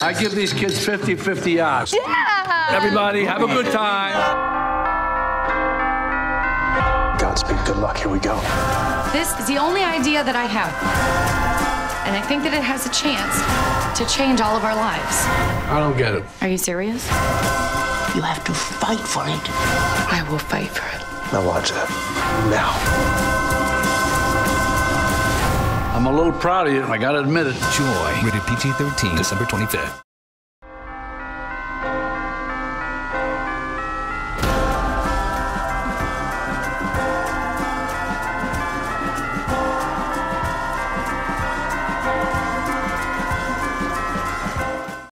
I give these kids 50 50 yards. Yeah! Everybody, have a good time. Godspeed, good luck. Here we go. This is the only idea that I have. And I think that it has a chance to change all of our lives. I don't get it. Are you serious? You have to fight for it. I will fight for it. Now watch that. Now. I'm a little proud of you, I gotta admit it. Joy, rated PG 13, December 25th.